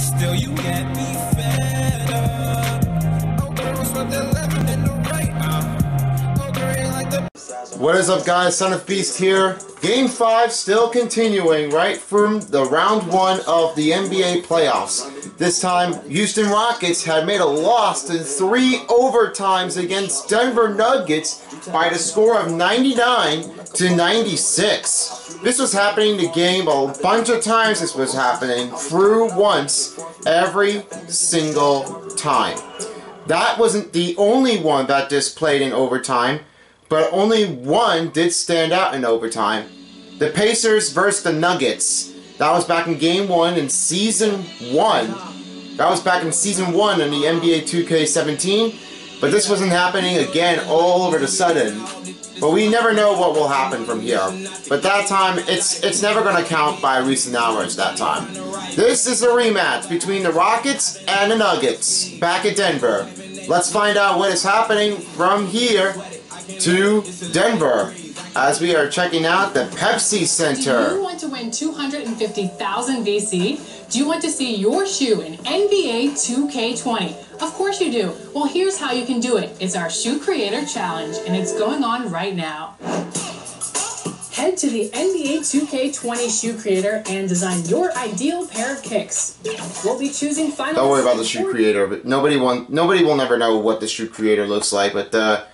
Still, you get me fed up. Uh, What is up guys, Son of Beast here. Game 5 still continuing right from the round 1 of the NBA playoffs. This time, Houston Rockets had made a loss in three overtimes against Denver Nuggets by the score of 99 to 96. This was happening the game a bunch of times this was happening through once every single time. That wasn't the only one that displayed in overtime but only one did stand out in overtime. The Pacers versus the Nuggets. That was back in game one in season one. That was back in season one in the NBA 2K17. But this wasn't happening again all over the sudden. But we never know what will happen from here. But that time, it's it's never going to count by recent hours that time. This is a rematch between the Rockets and the Nuggets back at Denver. Let's find out what is happening from here to Denver as we are checking out the Pepsi Center. Do you want to win 250,000 VC? Do you want to see your shoe in NBA 2K20? Of course you do. Well, here's how you can do it. It's our Shoe Creator Challenge, and it's going on right now. Head to the NBA 2K20 Shoe Creator and design your ideal pair of kicks. We'll be choosing final. Don't worry about the shoe creator, but nobody want nobody will never know what the shoe creator looks like. But uh,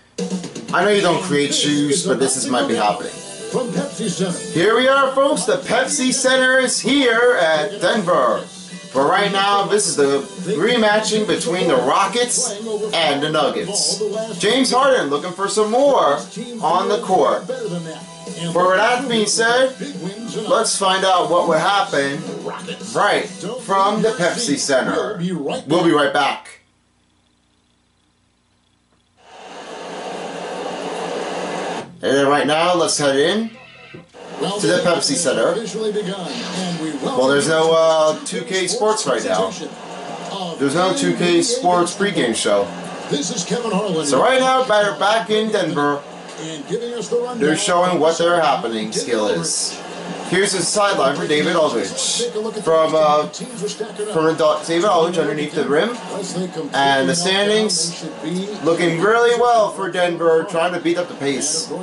I know you don't create shoes, but this is might be happening. From Pepsi Center. Here we are, folks. The Pepsi Center is here at Denver. But right now, this is the rematching between the Rockets and the Nuggets. James Harden looking for some more on the court. Better than that. For being said, let's find out what will happen right from the Pepsi Center. We'll be right back. Be right back. And right now, let's head in. To the Pepsi Center. Officially begun, and we Well, there's no uh, 2K Sports right now. There's no 2K Sports pregame show. This is Kevin Harlan. So right now, back back in Denver, and giving us the rundown. they're showing what their happening skill is. Here's his sideline for David Aldridge. From uh, from David Aldridge underneath the rim, and the standings looking really well for Denver, trying to beat up the pace. A.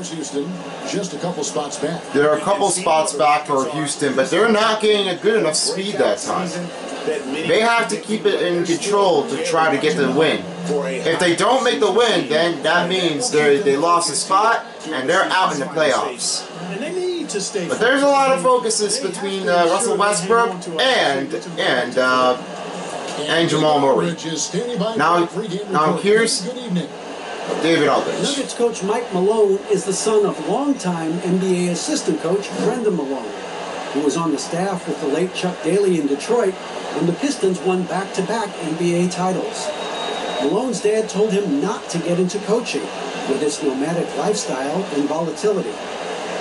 There are a couple spots back for Houston, but they're not getting a good enough speed that time. They have to keep it in control to try to get the win. If they don't make the win, then that means they they lost a spot and they're out in the playoffs. Need to stay. But there's a lot of focuses between uh, Russell Westbrook and and uh, and Jamal Murray. Aldridge is standing by Now- for a pregame now here's- Good evening. David Aldridge. Nuggets coach Mike Malone is the son of longtime NBA assistant coach Brendan Malone, who was on the staff with the late Chuck Daly in Detroit when the Pistons won back-to-back NBA titles. Malone's dad told him not to get into coaching with its nomadic lifestyle and volatility.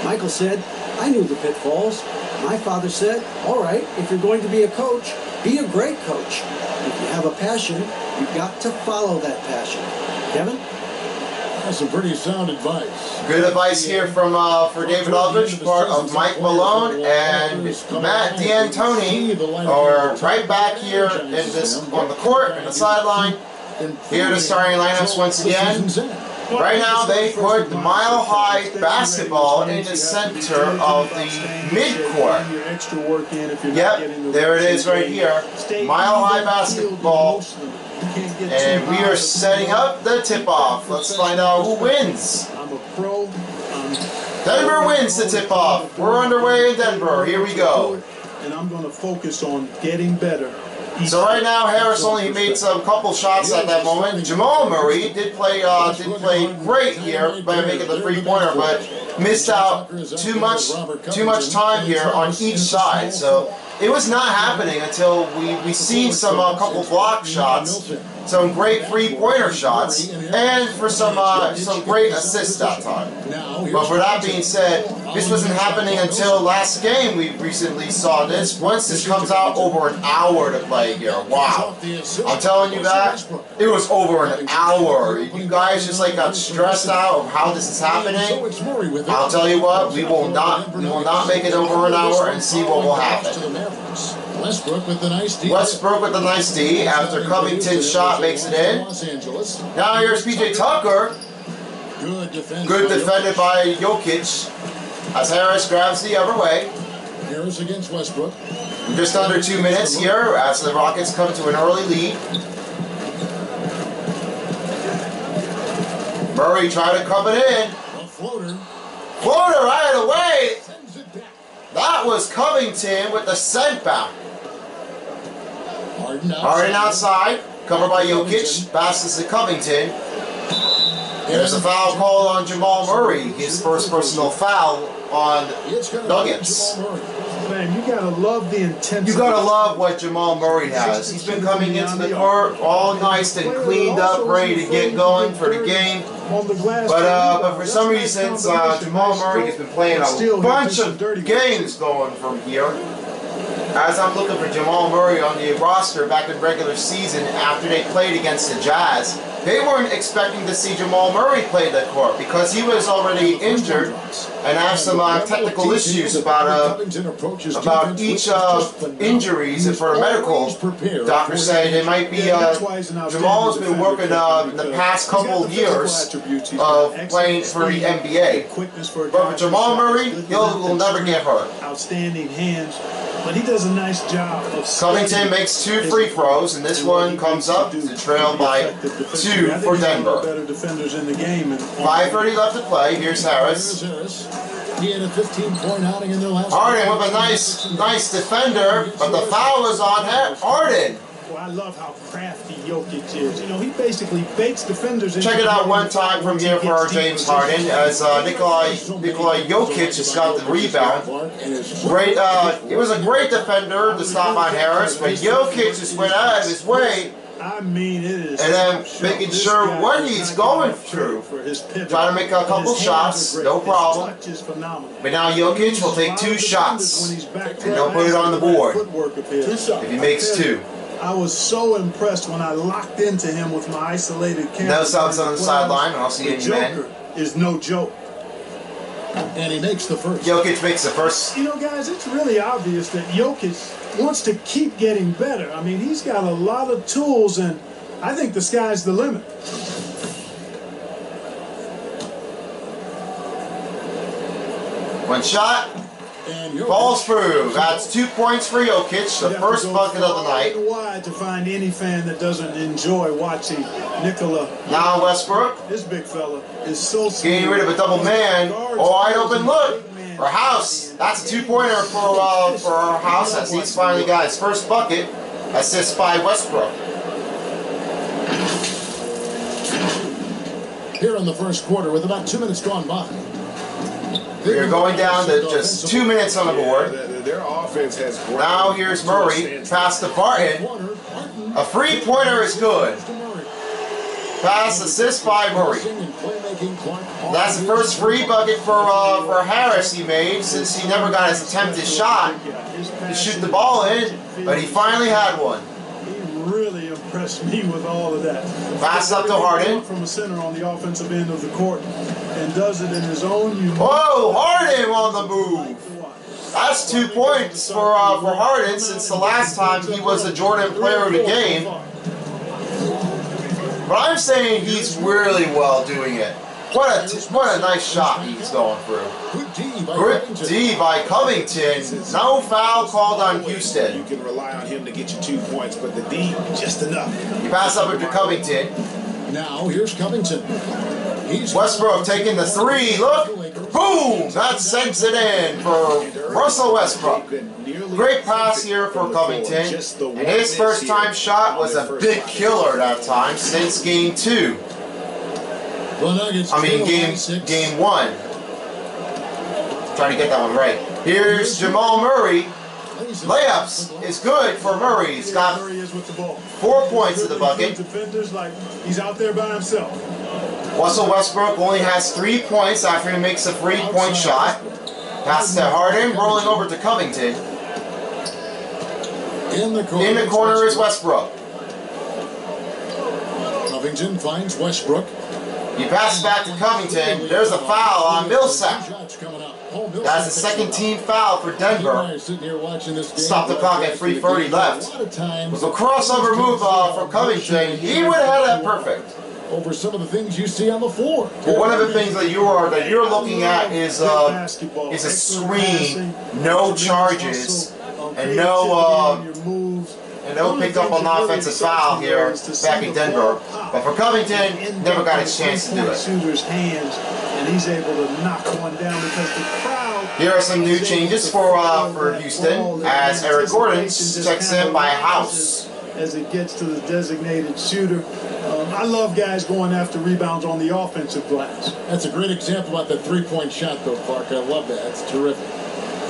Michael said, I knew the pitfalls. My father said, all right, if you're going to be a coach, be a great coach. If you have a passion, you've got to follow that passion. Kevin? That's some pretty sound advice. Good advice here from uh, for David Aldridge, part of Mike Malone and Matt D'Antoni, are right back here in this on the court in the sideline. Here are the starting lineups once again. Right now, they put the Mile High basketball in the center of the midcourt. Yep, there it is right here. Mile High basketball. And we are setting up the tip-off. Let's find out who wins. Denver wins the tip-off. We're underway in Denver. Here we go. And I'm going to focus on getting better. So right now, Harris only made some couple shots at that moment. Jamal Murray did play uh, did play great here by making the three pointer, but missed out too much too much time here on each side. So it was not happening until we we seen some uh, couple block shots, some great three pointer shots, and for some uh, some great assists that time. But for that being said, this wasn't happening until last game. We recently saw this. Once this comes out, over an hour to play here. Wow. I'm telling you that it was over an hour. You guys just like got stressed out of how this is happening. I'll tell you what, we will not we will not make it over an hour and see what will happen. Westbrook with the nice D. Westbrook with a nice D after Covington's shot makes it in. Los Angeles. Now here's PJ Tucker. Good defense. Good by defended by Jokic. As Harris grabs the other way. Harris against Westbrook. Just under two minutes here as the Rockets come to an early lead. Murray trying to come it in. A floater. Floater right away. Sends it back. That was Covington with the sent back. Harden outside. Harden outside. Covered by Jokic. Passes to Covington. There's a foul call on Jamal Murray. His first personal foul on It's gonna be Nuggets. Man, you gotta love the intensity. You gotta love what Jamal Murray has. He's been coming into the court all nice and cleaned up, ready to get going for the game. On the glass, But uh, but for some That's a nice reasons, uh. Jamal Murray has been playing a bunch of dirty games going from here. As I'm looking for Jamal Murray on the roster back in regular season after they played against the Jazz, they weren't expecting to see Jamal Murray play the court because he was already injured and have some uh, technical issues about uh, about each uh, injuries and for a medical doctor saying it might be uh, Jamal has been working uh, in the past couple of years of playing for the NBA. But for Jamal Murray, he'll never get hurt. Outstanding hands, but he does a nice job of. Covington makes two free throws, and this one comes up to trail by two for Denver. Better defenders in the game. and- 5.30 left to play. Here's Harris. Harris. He had a 15-point outing in their last. Harden with a nice, nice defender, but the foul is on Ha- Harden. Well, I love how crafty Jokic is. You know, he basically bakes defenders. into Check it out one time from here for our James position. Harden as uh, Nikolai Nikolai Jokic has got the rebound. Great, uh, it was a great defender to stop on Harris, but Jokic just went out of his way, I mean, it is. And then making sure what he's going through. For his pivot. Try to make a couple shots, no problem. touch is phenomenal. But now Jokic will take two shots, When he's back to and he'll put it on the board Footwork of his. Two shots. if he makes two. I was so impressed when I locked into him with my isolated camera. No subs on the sideline, and I'll see The any men. Joker is no joke. And he makes the first. Jokic makes the first. You know, guys, it's really obvious that Jokic wants to keep getting better. I mean, he's got a lot of tools, and I think the sky's the limit. One shot, And falls through. That's two points for Jokic, the You'd have to first bucket of the night. wide to find any fan that doesn't enjoy watching Nikola. Now Westbrook This big fella is so getting rid of a double man. Oh, wide open look for House. That's a two-pointer for uh, for House as he's finally got his first bucket. Assist by Westbrook. here in the first quarter with about two minutes gone by. We're going down to just two minutes on the board. Their, their offense has Now here's Murray, standstill. pass to Barton. A free pointer is good. Pass assist by Murray. And playmaking, Clark That's the first free bucket for uh, for Harris he made since he never got his attempted shot to shoot the ball in, but he finally had one. He really impressed me with all of that. Pass up to Harden. From a center on the offensive end of the court and does it in his own unique Whoa, Harden on the move. That's two points for uh, for Harden since the last time he was the Jordan Player of the Game. But I'm saying he's really well doing it. What a what a nice shot he's going through. Good D by Good Covington. D by Covington. No foul called on Houston. You can rely on him to get you two points, but the D just enough. You pass up to Covington. Now here's Covington. He's Westbrook taking the three. Look. Boom! That sends it in for Russell Westbrook. Great pass here for Covington. And his first time shot was a big killer that time since game two. I mean game game one. Trying to get that one right. Here's Jamal Murray. Layups is good for Murray. He's got Murray is with the ball. four points in the bucket. Defenders like he's out there by himself. Russell Westbrook only has three points after he makes a three-point shot. Pass to Harden, rolling over to Covington. In the corner, In the corner is Westbrook. Covington finds Westbrook. He passes back to Covington. There's a foul on Millsap. Shots coming up. Millsap That's the second team foul for Denver. I are sitting here watching this game. Stop the clock at 3:30 left. A lot of times, With a crossover move uh, from Covington, he would have had that perfect. over some of the things you see on the floor. Well, one of the things that you are that you're looking at is uh, is a screen, no charges, uh, and no, uh, creativity moves. and no the pick up things on that offensive foul here though, is to see back in Denver. But for Covington, never got a chance to do it. Shooter's hands, and he's able to knock one down because the crowd. Here are some new changes for uh, for Houston as Eric Gordon anticipation just checks in by House. As it gets to the designated shooter, um, I love guys going after rebounds on the offensive glass. That's a great example about the three-point shot, though, Clark. I love that. It's terrific.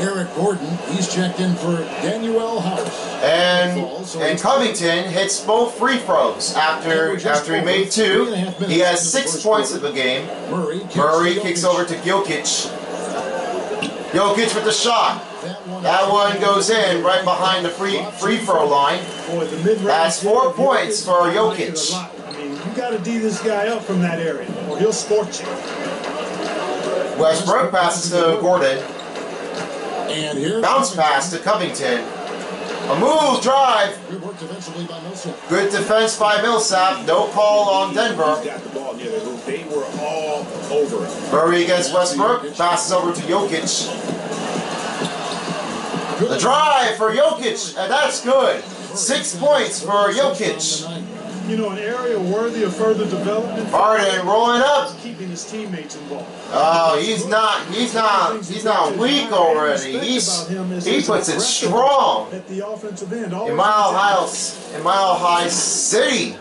Eric Gordon, he's checked in for Daniel House. And and Covington hits both free throws after after he made two. He has six points of the game. Murray kicks, Murray kicks over to Jokic. Jokic with the shot. That one, That one goes in right behind the free free throw line. Boy, the mid-range That's four points for I like it a Jokic. I mean, you got to D this guy up from that area, or he'll scorch you. Westbrook passes to Gordon. And here's Bounce pass to Covington. A move drive. Good work defensively by Millsap. Good defense by Millsap. No call on Denver. He's got the ball near the hoop. They were all over him. Murray against Westbrook. Passes over to Jokic. The drive for Jokic, and that's good. Six points for Jokic. You know, an area worthy of further development. Harden rolling up. keeping his teammates involved. Oh, he's not. He's not. He's not weak already. He's he puts it strong At the offensive end, in Mile High in Mile High City.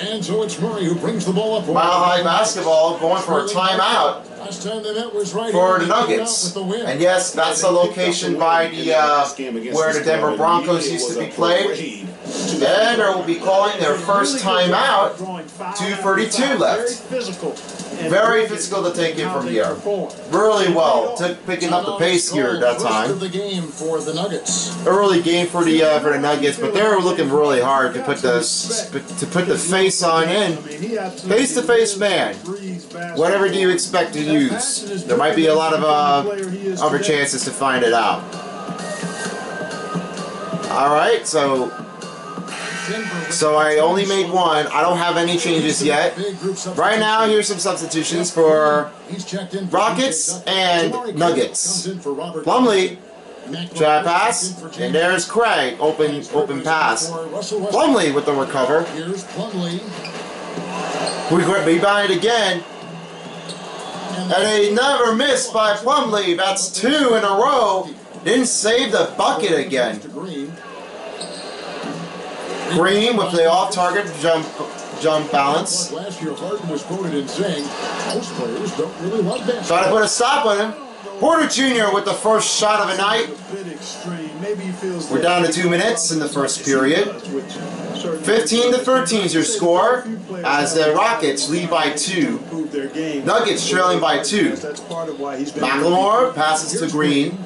And so it's Murray who brings the ball up. Mile High basketball going for a timeout Last time they met was right for the out Nuggets. with the win. And yes, that's the location by the uh, where the Denver Broncos used to be played. And they will be calling their first timeout. 2:32 left. Very physical. and Very look at physical to take in from here. Really well, took picking up the pace here at that time. the game for the Nuggets. Early game for the uh, for the Nuggets, but they were looking really hard to put the to put the face on in. He absolutely Face-to-face man. Whatever do you expect to use? There might be a lot of uh, other chances to find it out. All right, so so I only made one. I don't have any changes yet. Right now, here's some substitutions for Rockets and Nuggets. Plumlee. Try pass, and there's Craig. Open open pass. Plumlee with the recover. We got it again. And a never missed by Plumlee. That's two in a row. Didn't save the bucket again. Green. With the off-target jump jump balance. Last year, Harden was quoted in saying, most players don't really love that. Try to put a stop on him. Porter Jr. with the first shot of the night. A bit extreme. Maybe he feels We're down to two minutes in the first period. 15 to 13 is your score as the Rockets lead by two. Nuggets trailing by two. That's part of why he's been McLemore passes to Green.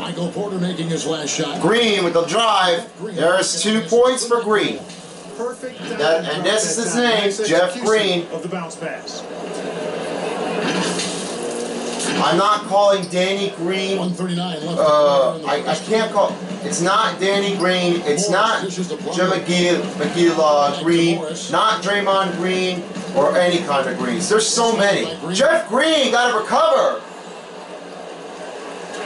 Michael Porter making his last shot. Green with the drive. There's two points for Green. perfect. That- and this is his name, Jeff Green. of the bounce pass. I'm not calling Danny Green. 139 left. Uh, I, I can't call. It's not Danny Green. It's not Jim McGee, McGee uh, Green. Not Draymond Green or any kind of Greens. There's so many. Jeff Green got to recover.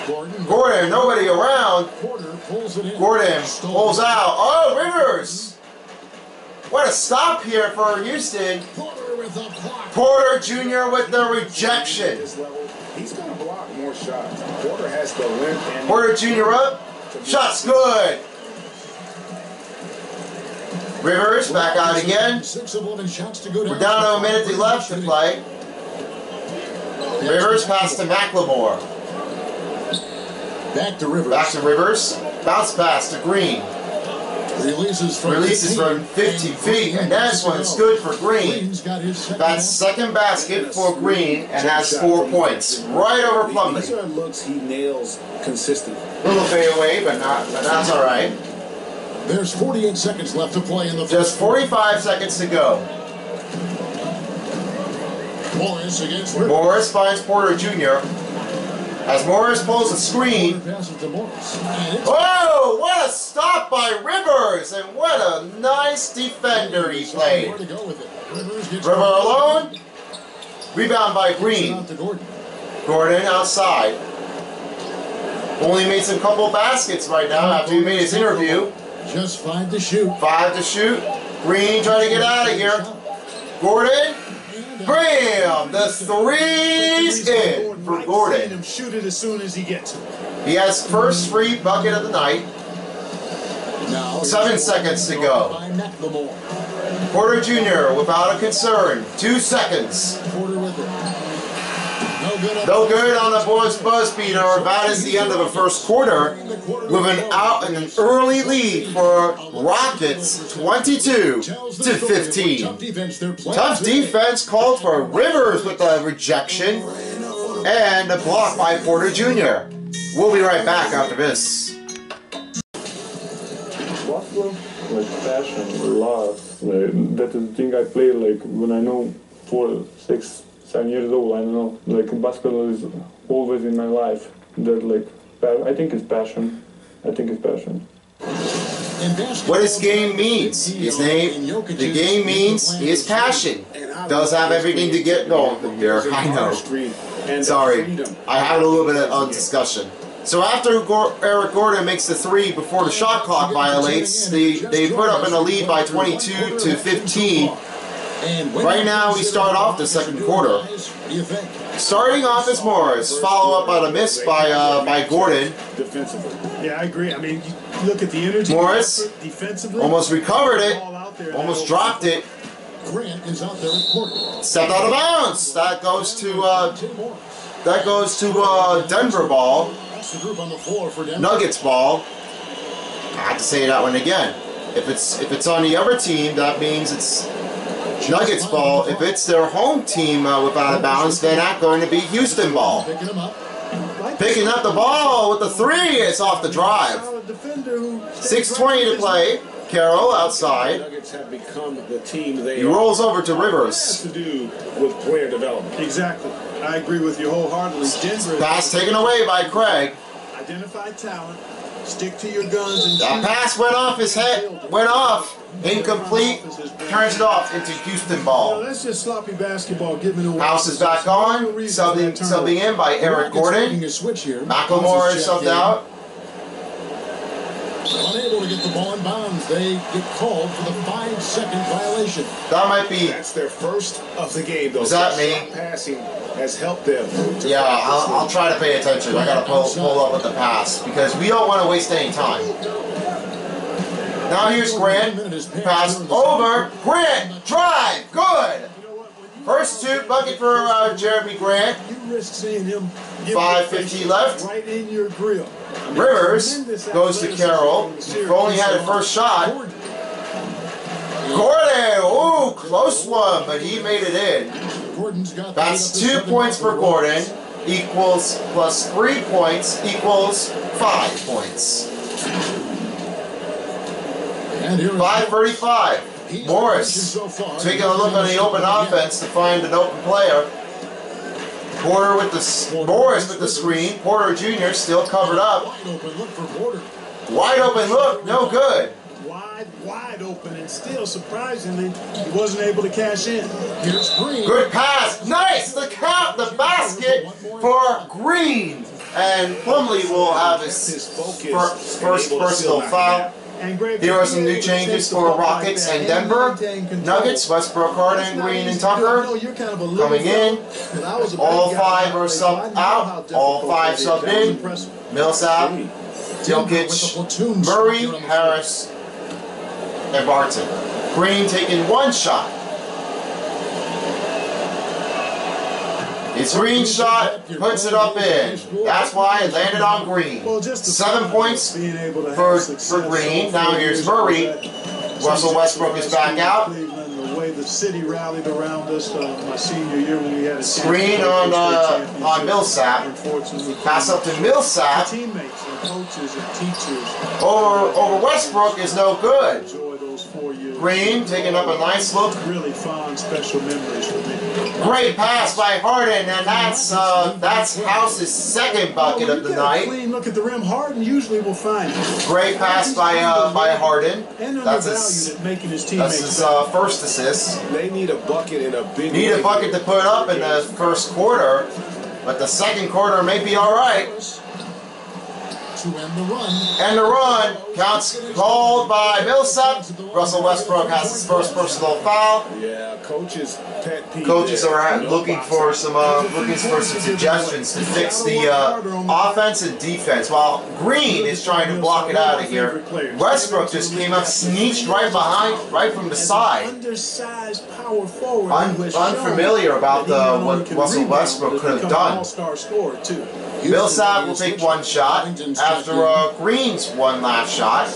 Gordon. Gordon, nobody around. Pulls. Gordon pulls out. Oh, Rivers. What a stop here for Houston. Porter with a block. Porter Jr. with the rejection. He's going to block more shots. Porter has the length and Porter Jr. up. Shot's good. Rivers back out again. Six of 11 shots to go We're down to a minute left to play. Rivers pass to McLemore. Back to Rivers. Back to Rivers. Bounce pass to Green. Releases from Releases 15, from 50 and feet, and this one's good for Green. Green's got his second That's second basket for Green and has four points. Right over These Plumlee. are looks he nails consistently. Little fadeaway, but not but that's alright. There's 48 seconds left to play in the Just 45 seconds to go. Morris against Rivers. Morris finds Porter Jr. As Morris pulls a screen. Whoa! What a stop by Rivers! And what a nice defender he played. to go with it. Rivers River alone. Rebound by Green. Gordon. Gordon outside. Only made some couple baskets right now after he made his interview. Just five to shoot. Five to shoot. Green trying to get out of here. Gordon. Bam! The three's in for Gordon. him shoot it as soon as he gets it. He has first free bucket of the night. Seven seconds to go. Porter Jr. without a concern. Two seconds. Porter with it. No good. on the boys buzz beater. Is the end of the first quarter with an out and an early lead for Rockets 22 to story of what 15. Tough defense called for Rivers with a rejection and a block by Porter Jr. We'll be right back after this. like passion, love. Like, that is the thing I play like when I know four, six, seven years old. I don't know. Like basketball is always in my life. That like I think it's passion. I think it's passion. What his game means. His name, the game means his passion. Does have everything to get going here. I know. Sorry, I had a little bit of uh, discussion. So after Eric Gordon makes the three before the shot clock violates, they, they put up in a lead by 22 to 15. And when Right now, we start off the second quarter. You think? Starting off is Morris, follow up on a miss by uh, by Gordon. Defensively. Yeah, I agree. I mean, you look at the energy. Morris defensively. Almost recovered it, Ball out there. almost dropped it, Grant is out there at court. stepped out of bounds. That goes to uh, that goes to uh, Denver ball. That's the group on the floor for Denver. Nuggets ball. I have to say that one again. If it's if it's on the other team, that means it's Nuggets ball. If it's their home team uh, with out of bounds, then that's going to be Houston ball. Picking him up. Picking up the ball with the three. It's off the drive. Solid defender who stays 6:20 to play. Carroll outside. Nuggets have become the team they He rolls over to Rivers. to do with player development. Exactly. I agree with you wholeheartedly. Denver Pass taken away by Craig. identify talent, stick to your guns, and That pass went off his head. Went off. Incomplete. Turns it off into Houston You know, ball. that's just sloppy basketball giving away. House is back on. Subbing, subbing in by Eric Gordon. a switch here. McLemore is subbed out. Unable to get the ball in bounds. They get called for the five-second violation. That might be. That's their first of the game, though. Is that me? Passing has helped them. Yeah, I'll, I'll try to pay attention. I gotta pull, pull up with the pass because we don't want to waste any time. Now here's Grant. Pass over. Grant. Drive. Good. First two bucket for uh, Jerami Grant. You risk seeing him. 5:50 you left. Right in your grill. Rivers goes to Carroll. He had a first shot. Gordon. Ooh, close one, but he made it in. That's two points for. Gordon. Equals plus three points equals five points. And here is 535. He's Morris taking a look on the open offense to find an open player. Porter with the Morris with the screen. Porter Jr. still covered up. Wide open look for Gordon. Wide open look, no good. Wide, wide open, and still surprisingly, he wasn't able to cash in. Here's Green. Good pass. Nice. The count, the basket for Green. And Plumlee will have his His focus fir- and first personal still knock it foul. Down. And Greg, Here are some new changes for Rockets and Denver. Nuggets, Westbrook, Harden, Green, and to do. I know Tucker. you're kind of a little Coming in. fellow, but I was a big All five are then, so I subbed out. All five that is. subbed That was in. Millsap, Jokic, Murray, shot here on the Harris, and Barton. Green taking one shot. His green shot puts it up in. That's why it landed on Green. Well, just the Seven points being able to have for, for Green. Now here's Murray. Russell Westbrook is back out. The way the city rallied around us uh, my senior year when we had a Screen on, uh, on Millsap. Pass up to Millsap. teammates and coaches and teachers Over, over Westbrook is no good. enjoy those four years. Green taking up a nice look. Really fond, special memories for me. Great pass by Harden, and that's uh, that's House's second bucket Well, of the you get a night. Clean look at the rim. Harden usually will find it. Great pass by uh, by Harden. And That's undervalued his making his that's teammates his better. uh, first assist. They need a bucket in a big Need a bucket to put up in the first quarter, but the second quarter may be all right. To end the run. And the run counts called by Millsap. Russell Westbrook has his first personal foul. Yeah, coaches pet peeve. Coaches are looking for some uh, looking for some suggestions to fix the uh, offense and defense. While Green is trying to block it out of here, Westbrook just came up, sneaked right behind, right from the side. Undersized power forward. Un- who has shown unfamiliar about the- what Russell Westbrook could have done. All-star scorer too. Millsap will take one shot after uh, Green's one last shot.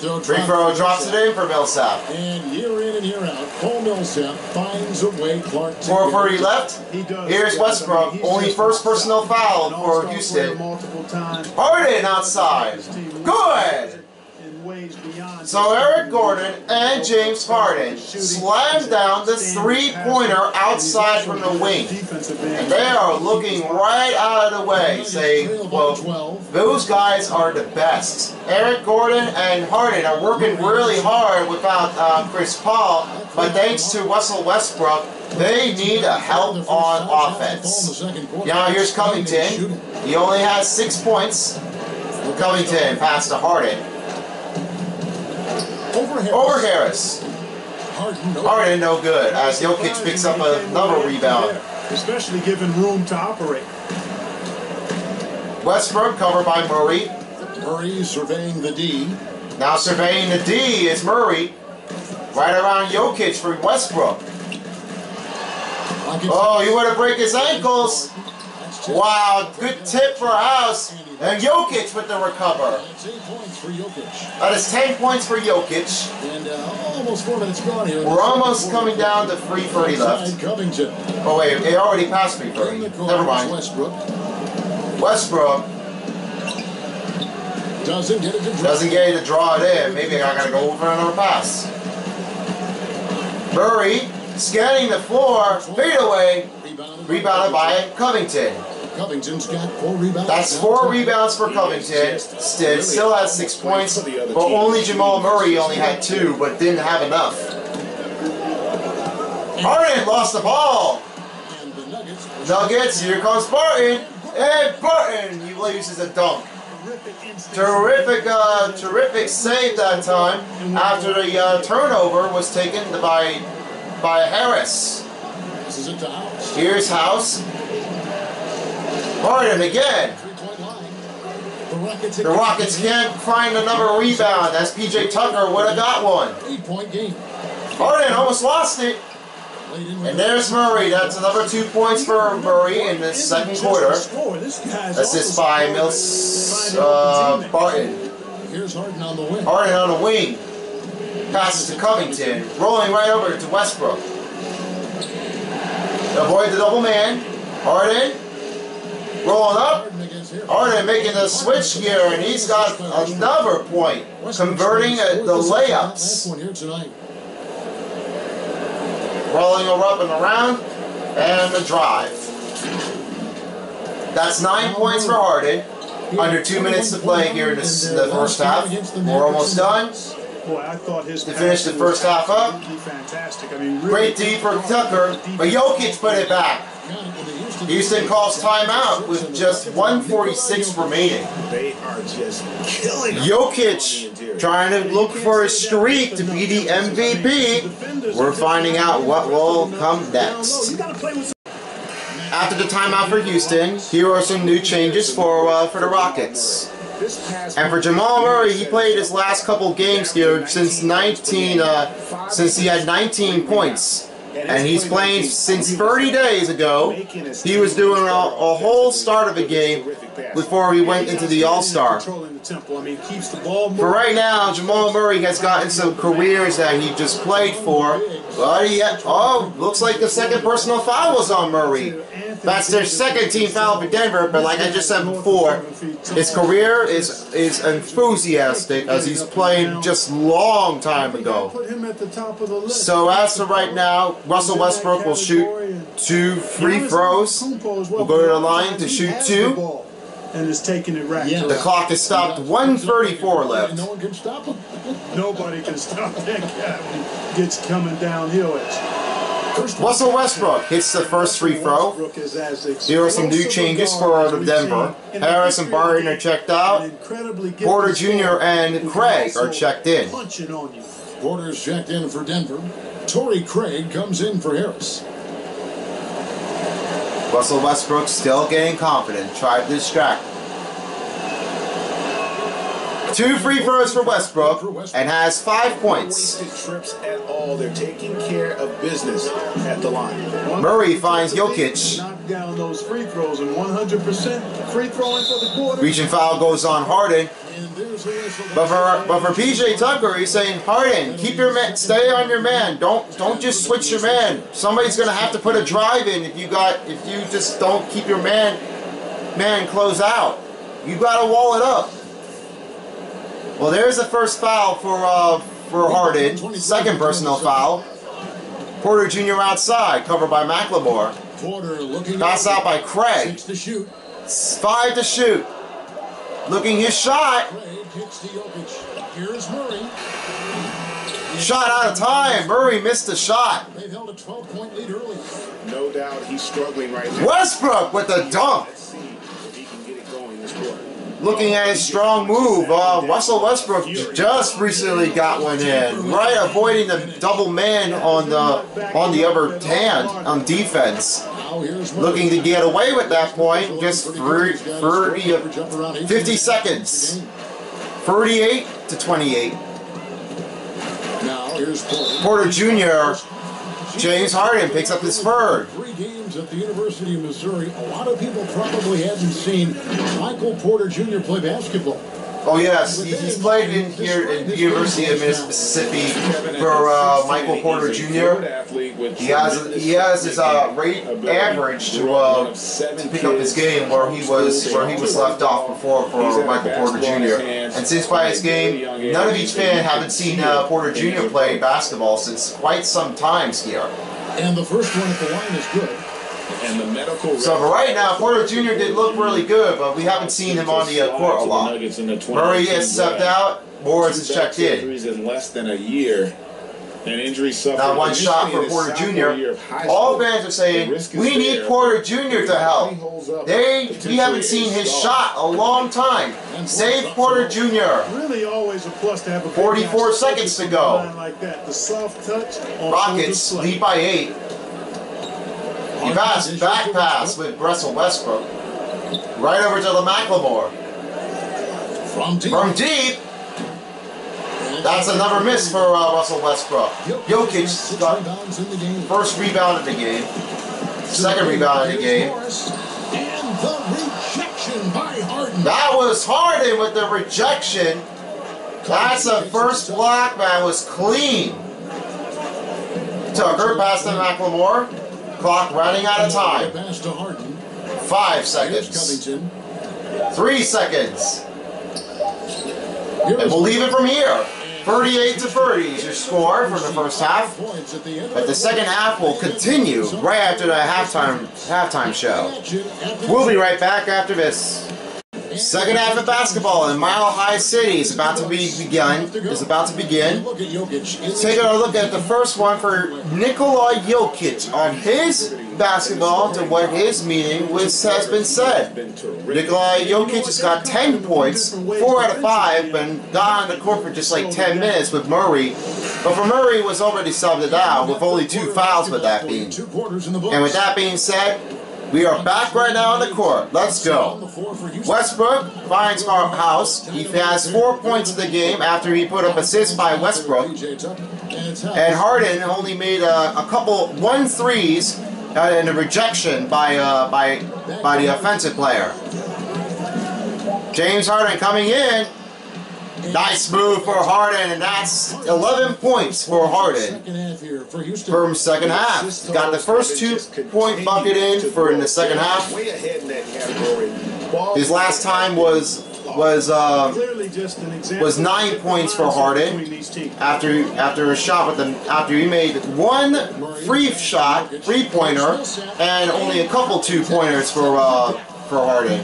Free throw Free drop. throw drops it in for Millsap. And year in and year out, Paul Millsap finds a way Clark to Four get forty it. left. He does. Here's guys. Westbrook, I mean, only just first personal foul an for Houston. Multiple times. Harden outside. Good. So Eric Gordon and James Harden slammed down the three-pointer outside from the wing. And they are looking right out of the way, saying, well, those guys are the best. Eric Gordon and Harden are working really hard without uh, Chris Paul, but thanks to Russell Westbrook, they need a help on offense. Now here's Covington. He only has six points. Covington pass to Harden. Over Harris. Over Harris. Harden, no. Good uh, as Jokic picks up another rebound. Especially given room to operate. Westbrook covered by Murray. Murray surveying the D. Now surveying the D is Murray. Right around Jokic for Westbrook. Oh, you want to break his ankles. Wow, good tip for House. And Jokic with the recover. That's eight points for Jokic. That is 10 points for Jokic. And uh, almost four minutes gone here. We're almost coming down to 3.30 left. Covington. Oh wait, it already passed me, the 3.30. corner, Never mind. Westbrook Westbrook doesn't get it to drop. doesn't get it to draw it in. Maybe I gotta go over another pass. Murray scanning the floor, fade away, Rebounded, rebounded by Covington. Covington's got four rebounds. That's four rebounds for Covington. Still, still has six points, but only Jamal Murray only had two, but didn't have enough. Harden lost the ball. Nuggets. Here comes Barton, and Barton he loses a dunk. Terrific. Terrific, uh, terrific save that time after the uh, turnover was taken by by Harris. Passes it to Here's House. Harden again. The Rockets. The Rockets can't find another rebound as PJ Tucker would have got one. Eight-point game. Harden almost lost it. Played in with And there's Murray. That's another two points for Murray in the second quarter. just. This guy's Assist by Mills, uh. Barton. Here's Harden on the wing. Harden on the wing. Passes to Covington. Rolling right over to Westbrook. Avoid the double man. Harden. Rolling up. Harden making the switch here, and he's got another point. Converting the layups. Rolling her up and around. And the drive. That's nine points for Harden. Under two minutes to play here in this, the first half. We're almost done. Boy, I thought his To finish the first half up. fantastic. I mean, really Great D for Tucker, but Jokic put it back. Houston calls timeout with just 146 remaining. They are just killing them on the Jokic trying to look for a streak to be the MVP. We're finding out what will come next. got to play with After the timeout for Houston, here are some new changes for uh, for the Rockets. And for Jamal Murray, he played his last couple games here since 19, uh, since he had 19 points. And he's playing since 30 days ago. He was doing a, a whole start of a game before he went into the All Star. Controlling the tempo. I mean, keeps the ball. For right now, Jamal Murray has gotten some careers that he just played for. But he had, oh, looks like the second personal foul was on Murray. That's their second team foul for Denver, but like I just said before, his career is is enthusiastic as he's played just long time ago. Put him at the top of the list. So as for right now, Russell Westbrook will shoot two free throws. We'll go to the line to shoot two. And is taking it right. Yeah. The clock has stopped. 134 left. No one can stop him. Nobody can stop that guy when he gets coming downhill. It's First Russell Westbrook hits the first free throw. Westbrook There are some new changes for as the Denver. seen in the Harris and history Barton are checked out. An incredibly gifted Porter Jr. and Craig are checked in. Punching on you. Porter's checked in for Denver. Torrey Craig comes in for Harris. Russell Westbrook still getting confident. Tried to distract. Two free throws for Westbrook and has five points. They're taking care of business at the line. Murray finds Jokic. Knock down those free throws and 100% free throwing for the quarter. Reaching foul goes on Harden. And there's the whistle. But for but for PJ Tucker, he's saying Harden, keep your man, stay on your man. Don't don't just switch your man. Somebody's gonna have to put a drive in if you got if you just don't keep your man man close out. You gotta wall it up. Well, there's the first foul for uh for Harden. Second personal foul. Porter Jr. outside, covered by McLemore. Porter looking Pass out by Craig. Six to shoot. Five to shoot. Looking his shot. Craig kicks to Jokic. Here's Murray. Shot out of time. Murray missed the shot. They've held a 12-point lead early. No doubt he's struggling right now. Westbrook with the dunk. Let's see if he can get it going this quarter. Looking at his strong move, uh, Russell Westbrook just recently got one in, right, avoiding the double man on the on the other hand on defense. Looking to get away with that point, just 30, 30 Average up around 18 50 seconds, 38 to 28. Now here's Porter. Porter Jr. James Harden picks up his third. Three games at the University of Missouri. A lot of people probably hadn't seen Michael Porter Jr. play basketball. Oh yes, he's played in here at the University of Mississippi for uh, Michael Porter Jr. He has he has his uh, rate average to uh, to pick up his game where he was where he was left off before for Michael Porter Jr. And since by his game, none of each fan haven't seen uh, Porter Jr. play basketball since quite some times here. And the first one at the line is good. And the medical So for right now, Porter Jr. did look really good, but we haven't seen him on the uh, court a lot. Murray has stepped out. Morris has checked in. Injuries in less than a year. An injury suffered. Now one shot for Porter his sophomore year Jr. All fans are saying is we need there. Porter Jr. to help. He holds up They we haven't seen his shot a long time. Save Porter Jr. Really always a plus to have a big 44 seconds to go. Like that. The soft touch Rockets on the play. lead by eight. He passed back pass with Russell Westbrook. Right over to the McLemore. From deep. From deep, that's another miss for uh, Russell Westbrook. Jokic got rebounds in the game. first rebound of the game, second rebound of the game. And the rejection by Harden. That was Harden with the rejection. That's the first block that was clean. Tucker passed to McLemore. Clock running out of time. Pass to Harden. Five seconds. Three seconds. And we'll leave it from here. 38 to 30 is your score for the first half. Points at the end But the second half will continue right after the halftime halftime show. We'll be right back after this. Second half of basketball in Mile High City is about to be begun. Is about to begin. Taking a look at the first one for Nikola Jokic on his basketball to what his meaning was has been said. Nikola Jokic has got 10 points, 4 out of 5, and got on the court for just like 10 minutes with Murray. But for Murray was already subbed out with only two fouls with that being. And with that being said, we are back right now on the court. Let's go. Westbrook finds Har- House. He has four points in the game after he put up assists by Westbrook. And Harden only made a, a couple one threes and a rejection by uh, by by the offensive player. James Harden coming in. Nice move for Harden, and that's 11 points for Harden. From second half. Got the first two point bucket in for in the second half. His last time was was uh, was nine points for Harden. after after a shot with the after he made one free shot, three pointer, and only a couple two pointers for uh, for Harden.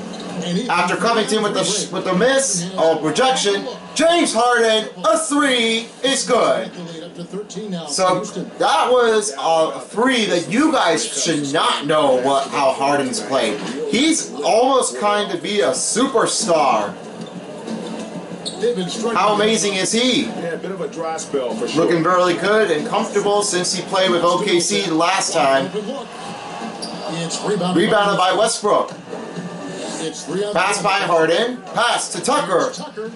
After Covington with the with the miss or projection, James Harden a three is good. The lead up to 13 now for So that was a three that you guys should not know what how Harden's played. He's almost kind of be a superstar. How amazing is he? Yeah, a bit of a dry spell for sure. Looking really good and comfortable since he played with OKC last time. Rebounded by Westbrook. It's Pass by Harden. Pass to Tucker. Tucker.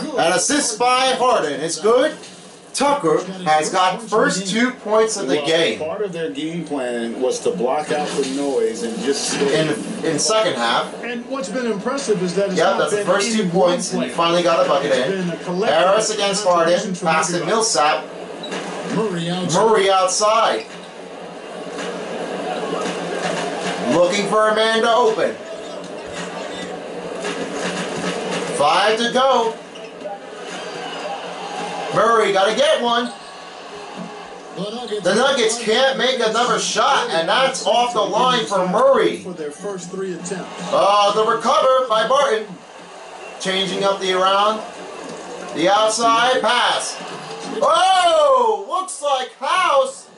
Good. An assist by Harden. It's good. Tucker has got first two points of the Well, game Part of their game plan was to block out the noise and just stay. in in second half. And what's been impressive is that it's Yep, that's the first two points, and he finally got a bucket in. been Harris against Harden. Pass to everybody. Millsap. Murray out. Murray outside. Looking for a man to open. Five to go. Murray got to get one. The Nuggets, can't make another shot, and that's off the line for Murray. For their first three attempts. Uh, the recover by Barton. Changing up the around. The outside pass. Oh, looks like House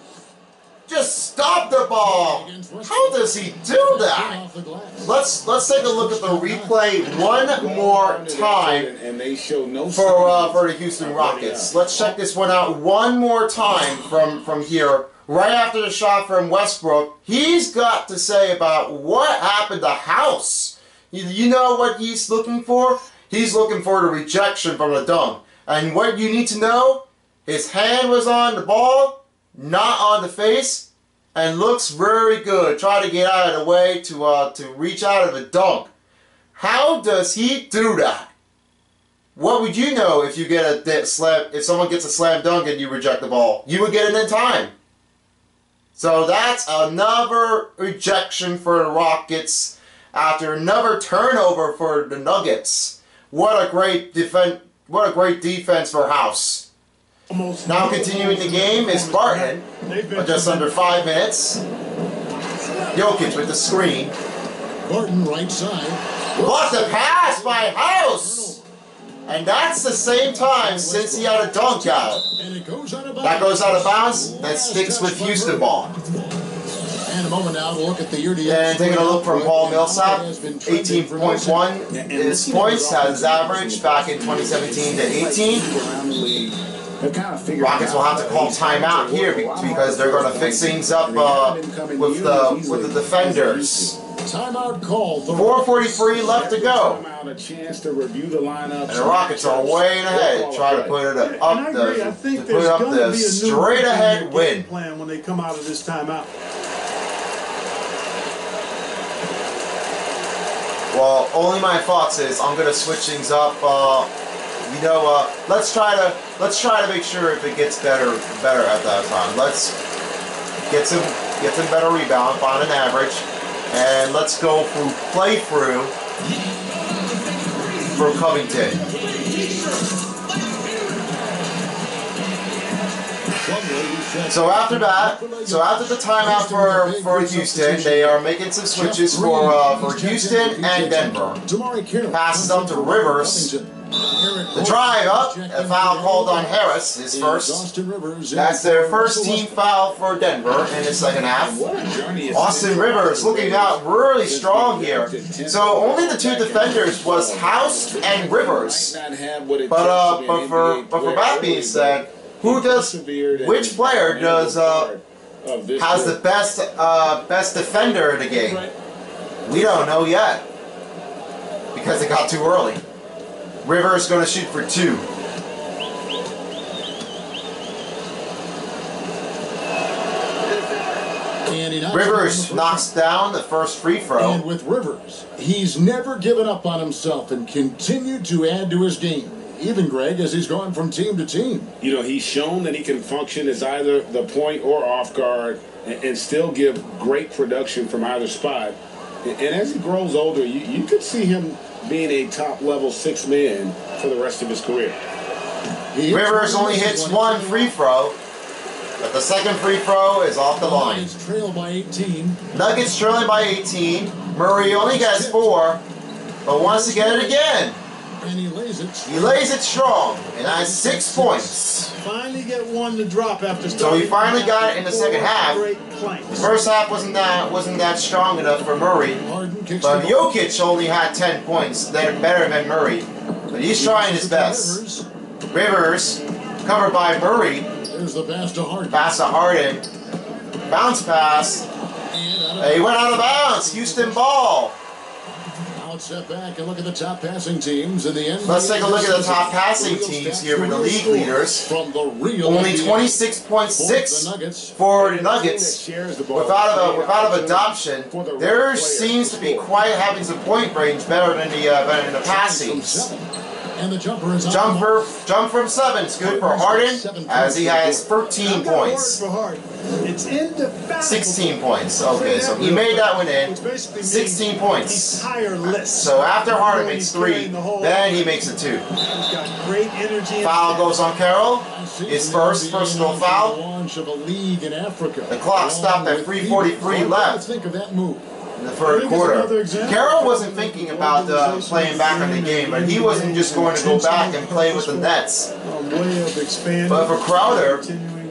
stopped the ball. How does he do that? Let's let's take a look at the replay one more time for uh, for the Houston Rockets. Let's check this one out one more time from from here. Right after the shot from Westbrook, he's got to say about what happened to House. You, you know what he's looking for? He's looking for the rejection from the dunk. And what you need to know, his hand was on the ball, not on the face, and looks very good. Try to get out of the way to uh, to reach out of the dunk. How does he do that? What would you know if you get a slam? If someone gets a slam dunk and you reject the ball, you would get it in time. So that's another rejection for the Rockets after another turnover for the Nuggets. What a great defense! What a great defense for House. Now no continuing the game is Barton. Just under five minutes. Jokic with the screen. Barton right side. What the pass by House! And that's the same time since he had a dunk out. And it goes out of bounds. That goes out of bounds. That sticks with Houston ball. And a moment now to look at the year-to-year. And taking a look from Paul Millsap, Has been trending for Millsap. 18.1 is points has his average back in 2017 to 18. Around the league. They've kind of Rockets will have to call timeout here be- because they're going to fix things up uh, with the with the defenders. Timeout call. 4:43 left to go, a chance to review the lineup. and the Rockets are way ahead, trying to put it up the to put up the be a straight ahead win. plan when they come out of this timeout. Well, only my thoughts is I'm gonna switch things up. Uh, you know, uh, let's try to let's try to make sure if it gets better better at that time. Let's get some get some better rebound, find an average, and let's go through play through for Covington. So after that, so after the timeout for, for Houston, they are making some switches for uh, for Houston and Denver. Passes up to Rivers. The drive up, a foul called on Harris, his first. That's their first team foul for Denver in the second half. What a journey it's Austin. Rivers looking out really strong here. So only the two defenders was House and Rivers. Might not have what it But uh, takes to be but for but for that being said, who does which player does uh part of this has the best uh best defender in the game? We don't know yet because it got too early. Rivers going to shoot for two. And he Rivers knocks down the first free throw. And with Rivers, he's never given up on himself and continued to add to his game. Even Greg, as he's gone from team to team. You know, he's shown that he can function as either the point or off guard and, and still give great production from either spot. And, and as he grows older, you, you could see him being a top level six man for the rest of his career. He Rivers only hits one, one free throw, but the second free throw is off the line. Lions trail by 18. Nuggets trailing by 18. Murray only gets four, but wants to get it again. And he lays it. He lays it strong, and that's six points. Finally get one to drop after So he finally got it in the second half. The first half wasn't that wasn't that strong enough for Murray, but the ball. Jokic only had 10 points. They're better than Murray, but he's trying his best. Rivers. Rivers, covered by Murray, There's the pass to Harden. pass to Harden, bounce pass. And out of He went out of bounds. Houston ball. Step back and look at the top passing teams in the NBA. Let's take a look at the top passing teams here with the league leaders. From the real Only 26.6 For the Nuggets. for the Nuggets. Without a without of adoption, there seems to be quite having some point range better than the uh, better than the passings. And the jumper is Jumper jump from seven It's good for Harden as he has 13 I've got a word points. for Harden. It's indefatigable. 16 points. Okay, so he made that one in. Which basically means 16 points. So after Harden makes three, carrying the whole- then he makes a two. Great energy. Foul goes on Carroll. His first personal foul. The launch of a league in Africa. The clock stopped at Along with 3:43 Cleveland. left. What do you think of that move? In the third think it's another quarter. Carroll wasn't thinking about uh, playing back on the game, but he wasn't just going to go back and play with the Nets. Way of expanding. But for Crowder,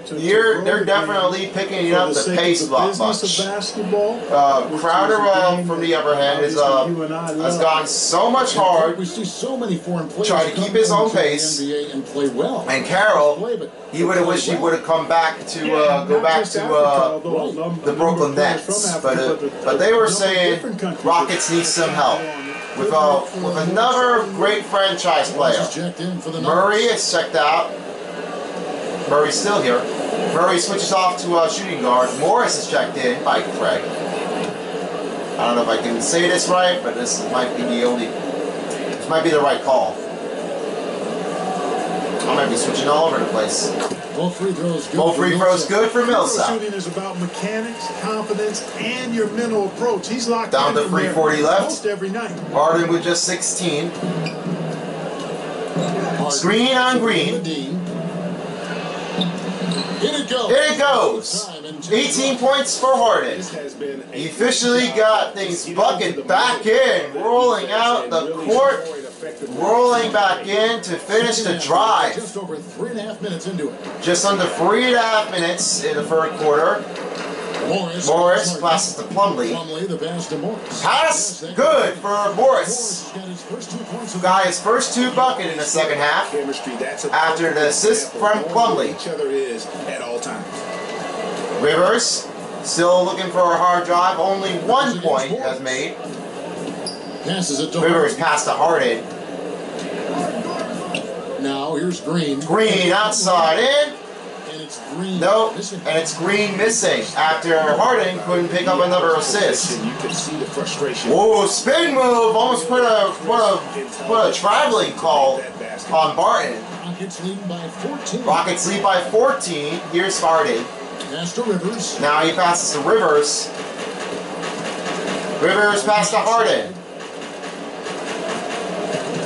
to- to You're, grow they're definitely picking up the the pace of a the lot much. of basketball. Uh, which Crowder, a uh, from the other hand, is uh, you and I has gone so much hard. We see so many foreign players Try to keep his own pace. And play well. And Carroll, he would have wished he would have come back to uh, go back to uh, although a num- a the Brooklyn Nets, but uh, but they were saying Rockets need some help with uh, with another great franchise player. is checked in for the Murray is checked out. Murray's still here. Murray switches off to uh, shooting guard. Morris is checked in by Craig. I don't know if I can say this right, but this might be the only. This might be the right call. I might be switching all over the place. Both free throws good. Both for free throws good for Millsap. shooting is about mechanics, confidence, and your mental approach. He's locked Down to from there 340 left. most every night. Harden with just 16. Harden Green on green. Dean. It goes. Here it goes. Time and two. 18 points for Harden. This has been a He officially got things bucket back in, rolling out the court, rolling back in to finish the drive. Just over three and a half minutes into it. Just under three and a half minutes in the third quarter. Morris. Morris passes to Plumlee. Plumlee, the pass to Morris. Pass good for Morris. Morris got his first two points of Got his first two bucket in the second half. chemistry. That's a After the assist from Plumlee. Each other is at all times. Rivers still looking for a hard drive. Only one point has made. passes it to Rivers passed to Harden. Now here's Green. Green outside in. Green. Nope, and it's Green missing after Harden couldn't pick up another assist. You can see the frustration. Whoa, spin move! Almost put a put a put a traveling call on Barton. Rockets leading by 14. Rockets lead by 14. Here's. Rivers. Now he passes to Rivers. Rivers pass to Harden.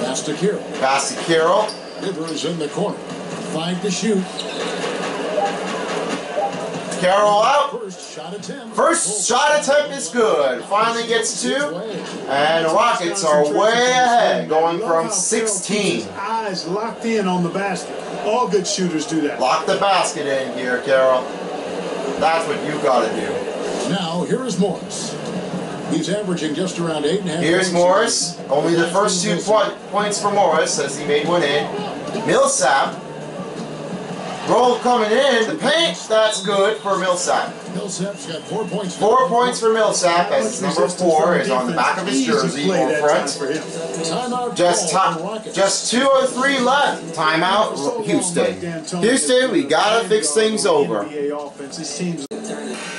Pass to Carroll. Pass to Carroll. Rivers in the corner. Five to shoot. Carroll out. First shot attempt. First shot attempt is good. Finally gets two. And the Rockets are way ahead, going from how Carroll keeps 16. Eyes locked in on the basket. All good shooters do that. Lock the basket in here, Carroll. That's what you gotta do. Now, here is Morris. He's averaging just around eight and a half. Here's Morris. Only the first two po- points for Morris as he made one in. Millsap Roll coming in. The paint, that's good for Millsap. Millsap's got four points. Four points for Millsap as number four is on the back of his jersey or front. Just call ti- for Rockets. just two or three left. Timeout, Houston. Houston, we gotta fix things over. NBA offense. This team's